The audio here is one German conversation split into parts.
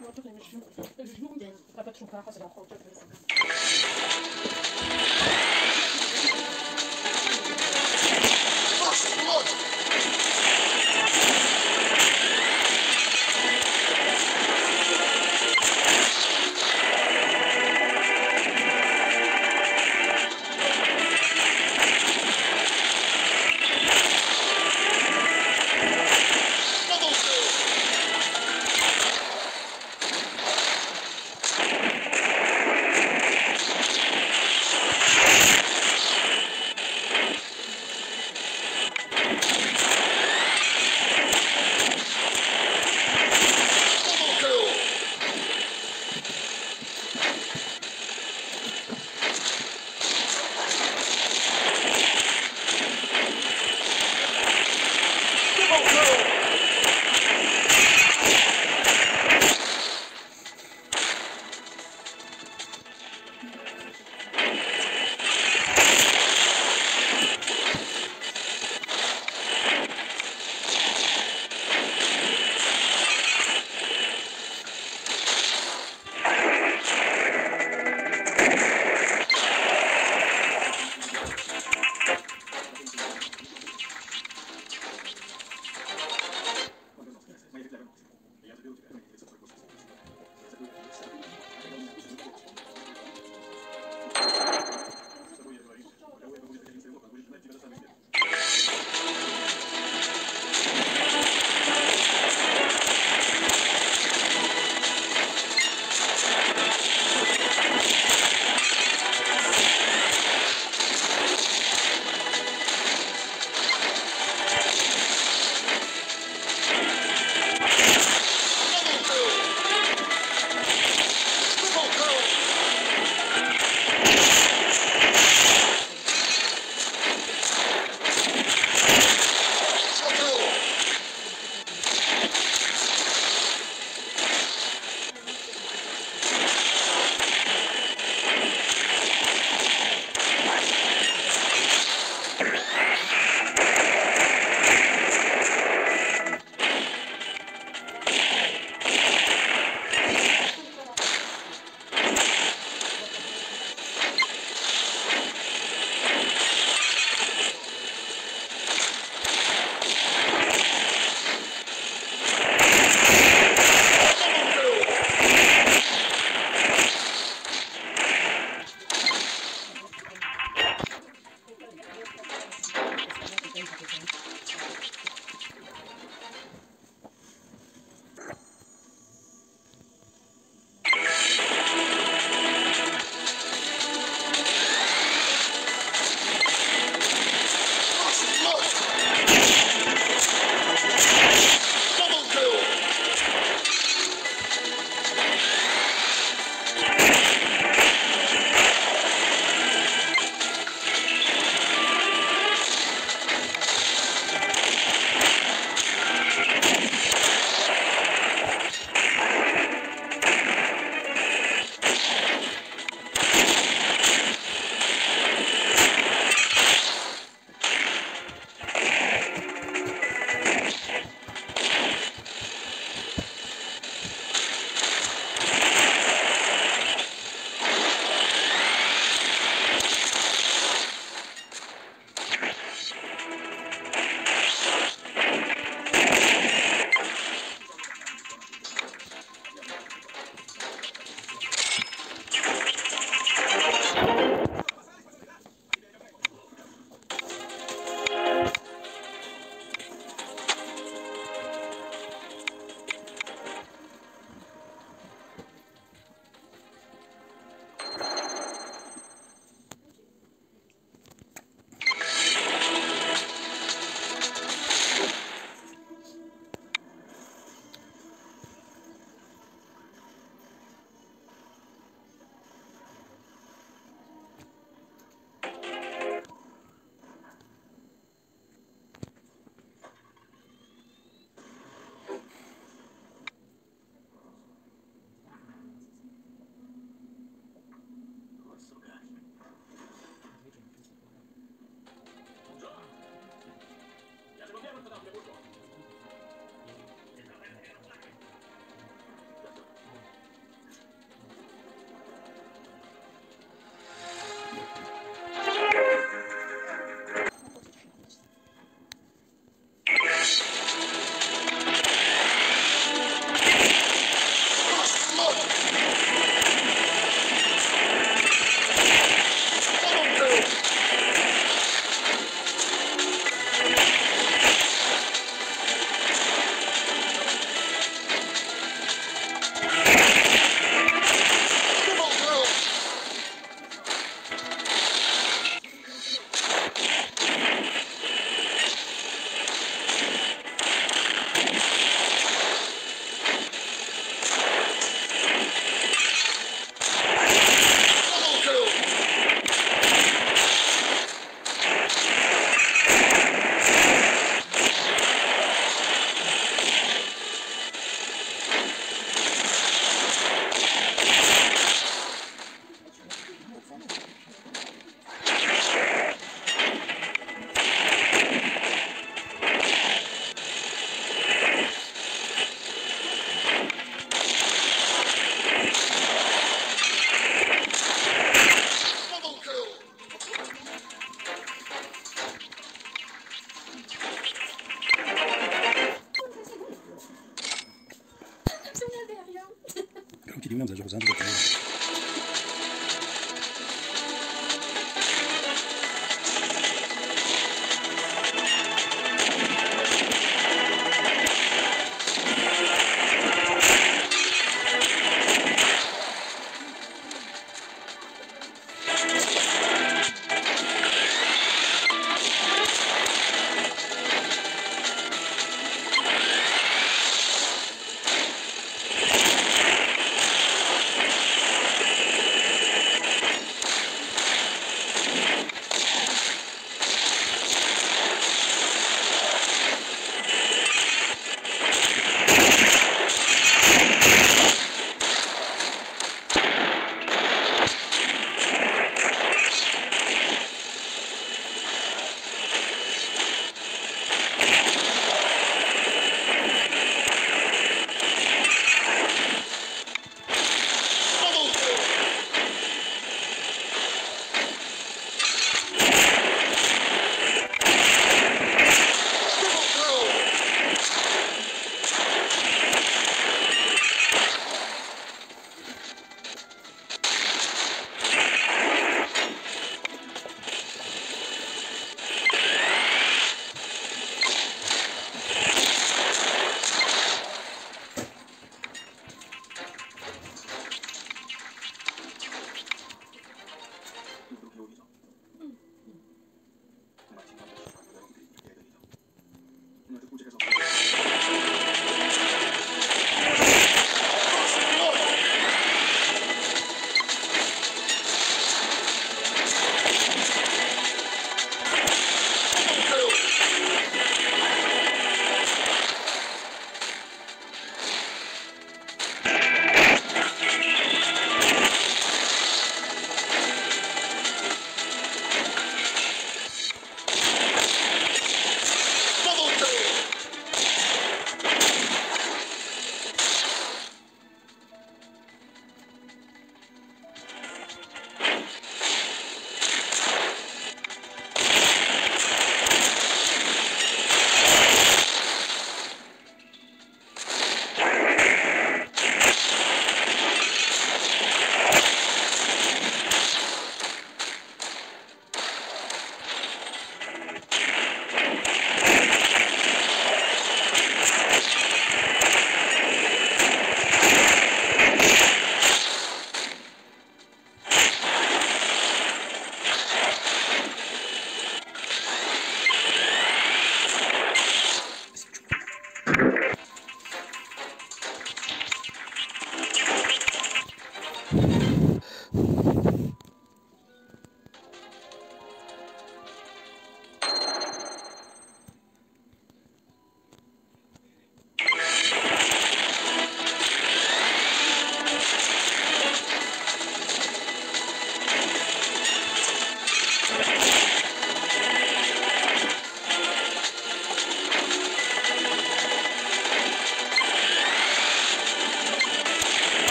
Jest. First blood. Double kill. Double kill. Double kill.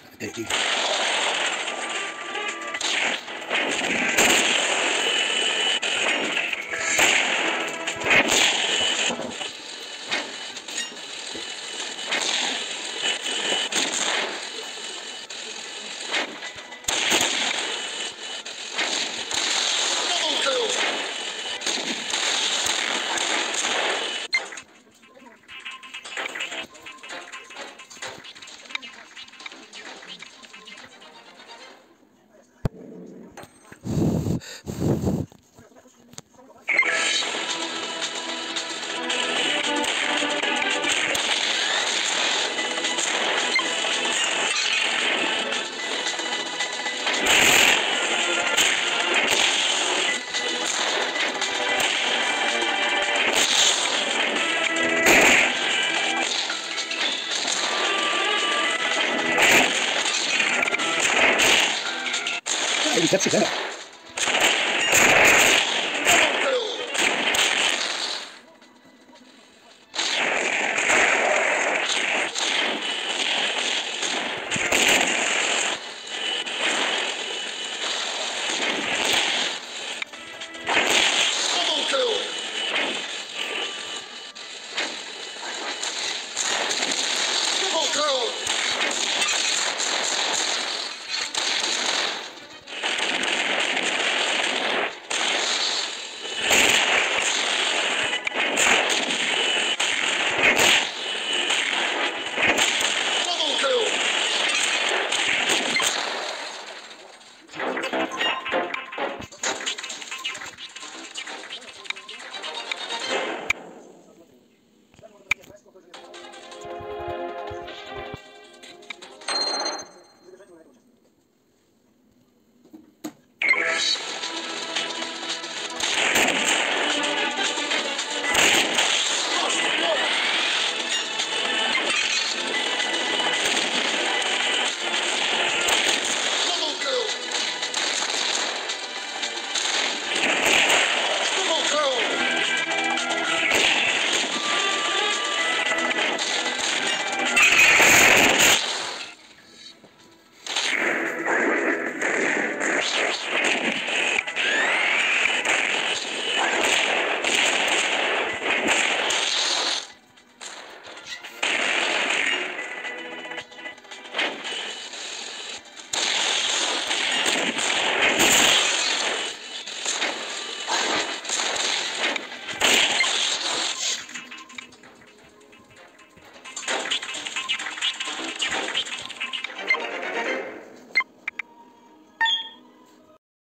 Thank you. 違う違う。